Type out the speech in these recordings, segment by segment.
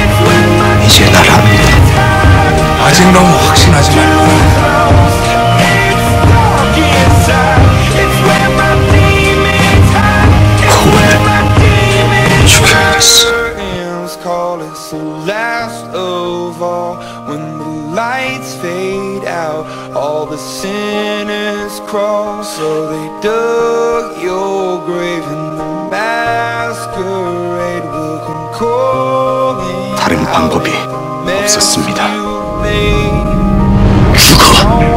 it's where my 이제 날 압니다. 아직 너무 확신하지 말고 죽여야겠어. Curtains call us the last of all. When the lights fade out, all the sinners crawl. So they dug your grave and the masquerade will come calling. 다른 out 방법이 the mess 없었습니다. you made. 죽어.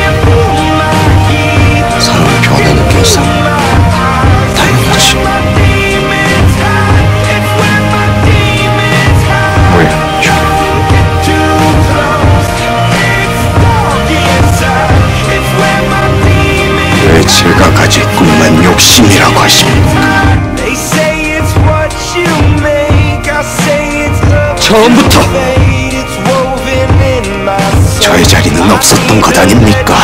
왜 제가 가질 꿈만 욕심이라고 하십니까? 처음부터. 저의 자리는 없었던 것 아닙니까?